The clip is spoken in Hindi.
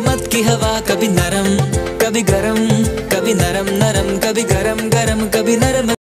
मत की हवा, कभी नरम, कभी गरम, कभी नरम नरम, कभी गरम गरम, कभी नरम।